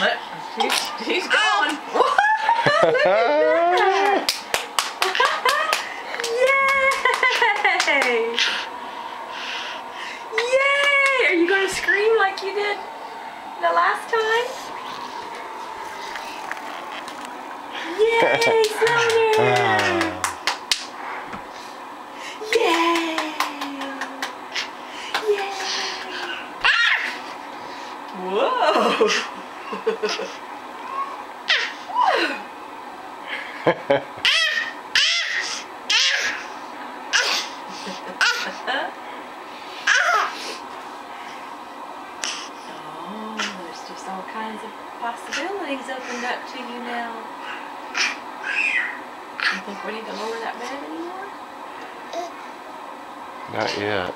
Let, he's, he's gone. Yay! Yay! Are you going to scream like you did the last time? Yay, Snowman! Yay! Yay! Ah! Whoa! Oh, there's just all kinds of possibilities opened up to you now. You think we need to lower that bed anymore? Not yet.